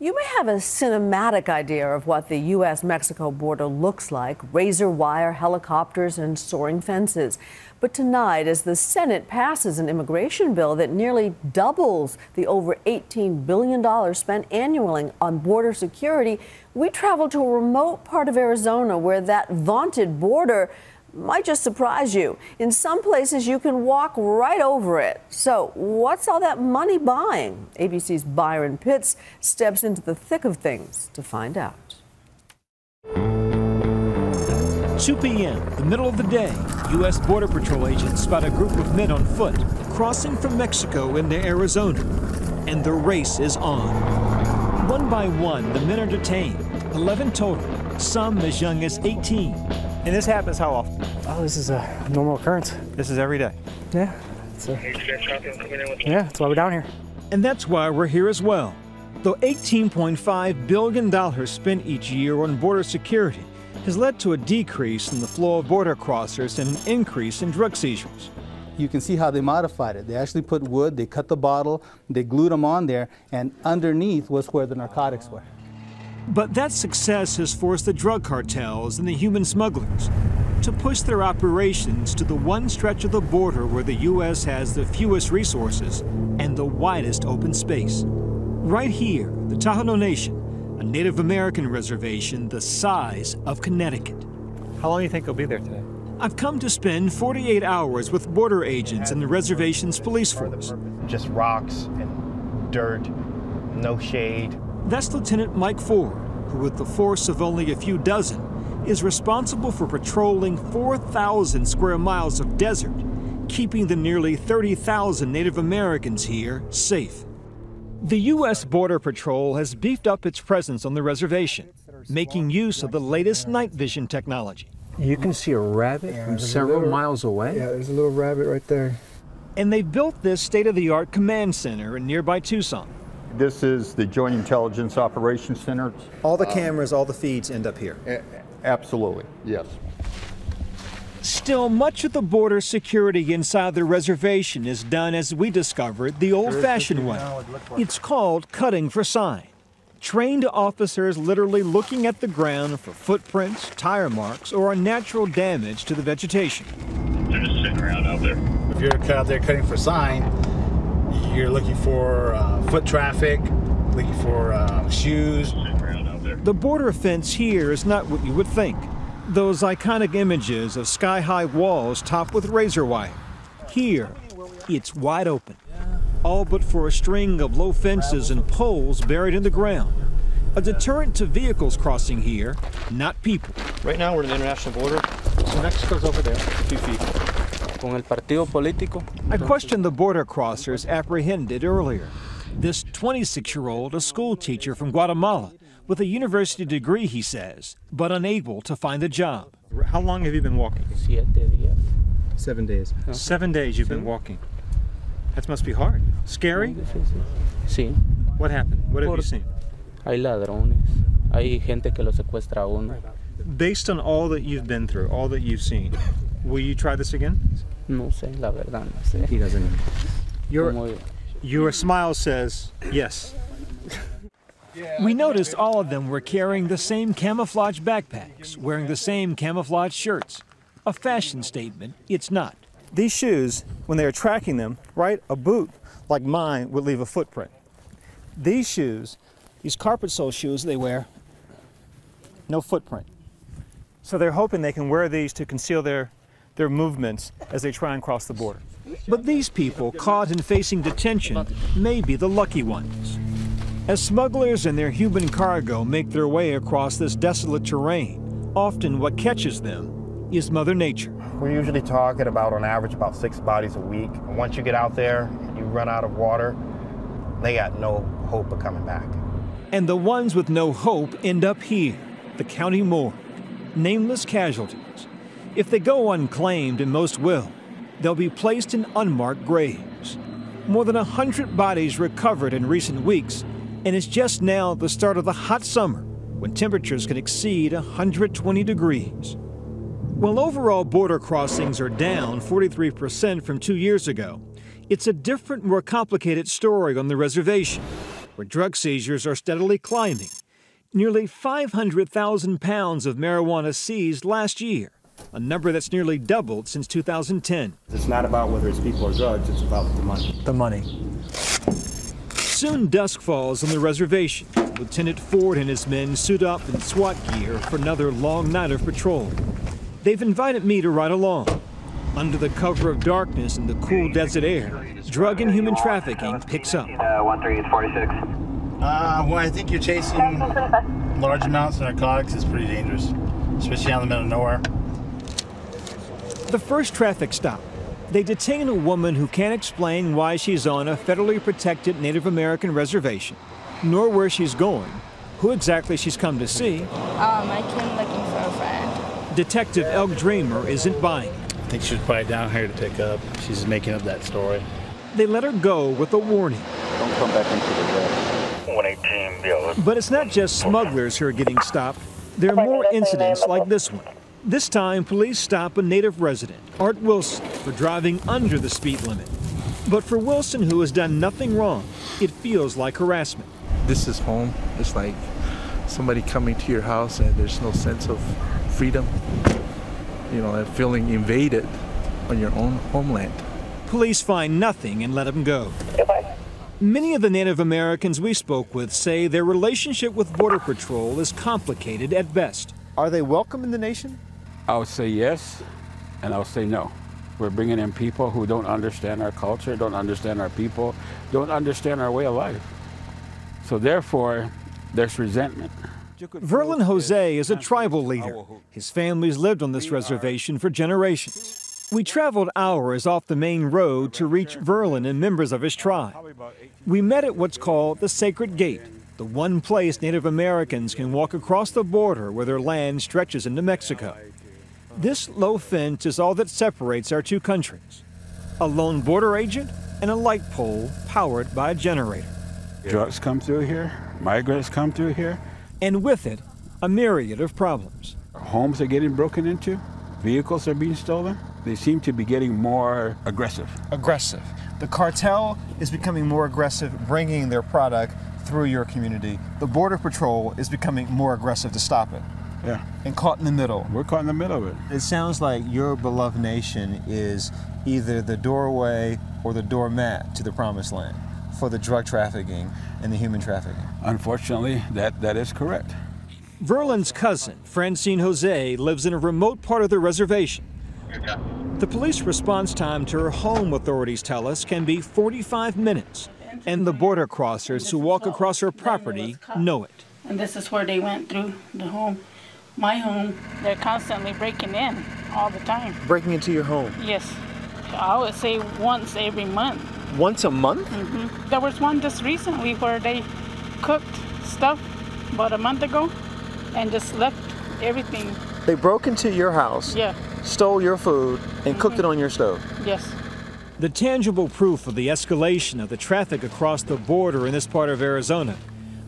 You may have a cinematic idea of what the U.S. Mexico border looks like razor wire, helicopters, and soaring fences. But tonight, as the Senate passes an immigration bill that nearly doubles the over $18 billion spent annually on border security, we travel to a remote part of Arizona where that vaunted border might just surprise you. In some places, you can walk right over it. So, what's all that money buying? ABC's Byron Pitts steps into the thick of things to find out. 2 p.m., the middle of the day, U.S. Border Patrol agents spot a group of men on foot crossing from Mexico into Arizona. And the race is on. One by one, the men are detained, 11 total, some as young as 18. And this happens how often? Oh, this is a normal occurrence. This is every day? Yeah. It's a, yeah, that's why we're down here. And that's why we're here as well. Though $18.5 billion spent each year on border security has led to a decrease in the flow of border crossers and an increase in drug seizures. You can see how they modified it. They actually put wood, they cut the bottle, they glued them on there, and underneath was where the narcotics were. But that success has forced the drug cartels and the human smugglers to push their operations to the one stretch of the border where the U.S. has the fewest resources and the widest open space. Right here, the Tohono Nation, a Native American reservation the size of Connecticut. How long do you think you'll be there today? I've come to spend 48 hours with border agents and the reservation's police force. Just rocks and dirt, no shade. That's Lieutenant Mike Ford, who, with the force of only a few dozen, is responsible for patrolling 4,000 square miles of desert, keeping the nearly 30,000 Native Americans here safe. The U.S. Border Patrol has beefed up its presence on the reservation, making use of the latest night vision technology. You can see a rabbit yeah, from several little, miles away? Yeah, there's a little rabbit right there. And they've built this state of the art command center in nearby Tucson. This is the Joint Intelligence Operations Center. All the uh, cameras, all the feeds end up here. Absolutely, yes. Still, much of the border security inside the reservation is done as we discovered the old fashioned way. It's called cutting for sign. Trained officers literally looking at the ground for footprints, tire marks, or unnatural damage to the vegetation. They're just sitting around out there. If you're out there cutting for sign, you're looking for uh, foot traffic, looking for uh, shoes. The border fence here is not what you would think. Those iconic images of sky high walls topped with razor wire. Here, it's wide open, all but for a string of low fences and poles buried in the ground. A deterrent to vehicles crossing here, not people. Right now, we're at the international border, so Mexico's over there, a few feet con el partido político. I questioned the border crossers apprehended earlier. This 26 year old, a school teacher from Guatemala, with a university degree, he says, but unable to find a job. How long have you been walking? Seven days. Ah. Seven days you've been walking. That must be hard. Scary? Sí. What happened? What have you seen? Hay ladrones. Hay gente que lo secuestra a uno. Based on all that you've been through, all that you've seen, Will you try this again? No sé, la verdad, no sé. He doesn't. Your, your smile says yes. We noticed all of them were carrying the same camouflage backpacks, wearing the same camouflage shirts. A fashion statement, it's not. These shoes, when they are tracking them, right, a boot like mine would leave a footprint. These shoes, these carpet sole shoes they wear, no footprint. So they're hoping they can wear these to conceal their their movements as they try and cross the border. But these people caught and facing detention may be the lucky ones. As smugglers and their human cargo make their way across this desolate terrain, often what catches them is Mother Nature. We're usually talking about, on average, about six bodies a week. And once you get out there, and you run out of water, they got no hope of coming back. And the ones with no hope end up here, the county morgue. Nameless casualties, if they go unclaimed, and most will, they'll be placed in unmarked graves. More than 100 bodies recovered in recent weeks, and it's just now the start of the hot summer when temperatures can exceed 120 degrees. While overall border crossings are down 43% from two years ago, it's a different, more complicated story on the reservation. where drug seizures are steadily climbing. Nearly 500,000 pounds of marijuana seized last year, a number that's nearly doubled since 2010. It's not about whether it's people or drugs, it's about the money. The money. Soon dusk falls on the reservation. Lieutenant Ford and his men suit up in SWAT gear for another long night of patrol. They've invited me to ride along. Under the cover of darkness and the cool desert air, drug and human trafficking picks up. Uh, 13846. Uh, well, I think you're chasing large amounts of narcotics is pretty dangerous, especially out in the middle of nowhere. The first traffic stop. They detain a woman who can't explain why she's on a federally protected Native American reservation, nor where she's going, who exactly she's come to see. Um, I came looking for a friend. Detective Elk Dreamer isn't buying. I think she was probably down here to pick up. She's making up that story. They let her go with a warning. Don't come back into the red. 118, yeah. But it's not just smugglers who are getting stopped. There are more incidents like this one. This time, police stop a native resident, Art Wilson, for driving under the speed limit. But for Wilson, who has done nothing wrong, it feels like harassment. This is home. It's like somebody coming to your house and there's no sense of freedom, you know, and feeling invaded on your own homeland. Police find nothing and let him go. Many of the Native Americans we spoke with say their relationship with Border Patrol is complicated at best. Are they welcome in the nation? I would say yes, and I'll say no. We're bringing in people who don't understand our culture, don't understand our people, don't understand our way of life. So therefore, there's resentment. Verlin Jose is a tribal leader. His family's lived on this reservation for generations. We traveled hours off the main road to reach Verlin and members of his tribe. We met at what's called the Sacred Gate, the one place Native Americans can walk across the border where their land stretches into Mexico. This low fence is all that separates our two countries. A lone border agent and a light pole powered by a generator. Drugs come through here, migrants come through here. And with it, a myriad of problems. Homes are getting broken into, vehicles are being stolen. They seem to be getting more aggressive. Aggressive. The cartel is becoming more aggressive, bringing their product through your community. The Border Patrol is becoming more aggressive to stop it. Yeah. And caught in the middle. We're caught in the middle of it. It sounds like your beloved nation is either the doorway or the doormat to the promised land for the drug trafficking and the human trafficking. Unfortunately, that, that is correct. Verlin's cousin, Francine Jose, lives in a remote part of the reservation. The police response time to her home, authorities tell us, can be 45 minutes. And the border crossers who walk across her property know it. And this is where they went through the home. My home, they're constantly breaking in all the time. Breaking into your home? Yes. I would say once every month. Once a month? Mm-hmm. There was one just recently where they cooked stuff about a month ago and just left everything. They broke into your house, Yeah, stole your food, and cooked it on your stove. yes. The tangible proof of the escalation of the traffic across the border in this part of Arizona,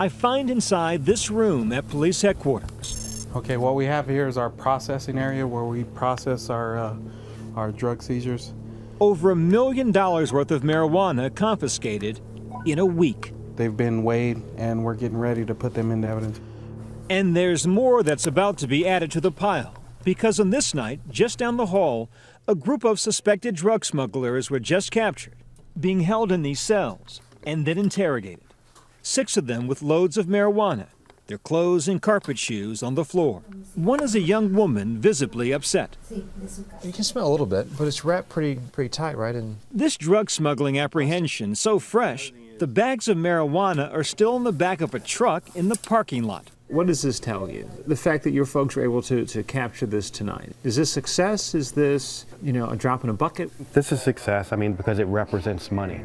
I find inside this room at police headquarters. Okay, what we have here is our processing area where we process our uh, our drug seizures. Over a million dollars worth of marijuana confiscated in a week. They've been weighed, and we're getting ready to put them into evidence. And there's more that's about to be added to the pile. Because on this night, just down the hall, a group of suspected drug smugglers were just captured, being held in these cells and then interrogated. Six of them with loads of marijuana, their clothes and carpet shoes on the floor. One is a young woman visibly upset. You can smell a little bit, but it's wrapped pretty pretty tight, right? And This drug smuggling apprehension so fresh, the bags of marijuana are still in the back of a truck in the parking lot. what does this tell you? The fact that your folks were able to, to capture this tonight. Is this success? Is this, you know, a drop in a bucket? This is success, I mean, because it represents money.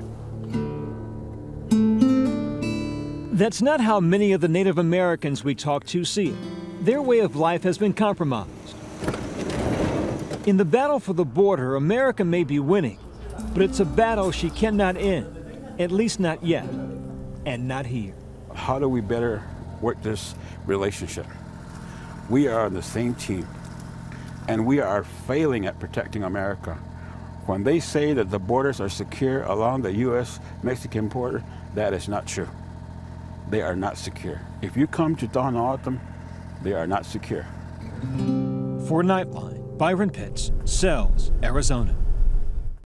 That's not how many of the Native Americans we talk to see it. Their way of life has been compromised. In the battle for the border, America may be winning, but it's a battle she cannot end, at least not yet, and not here. How do we better work this relationship? We are on the same team, and we are failing at protecting America. When they say that the borders are secure along the U.S. Mexican border, that is not true. They are not secure. If you come to Don Autumn, they are not secure. For Nightline, Byron Pitts, Sells, Arizona.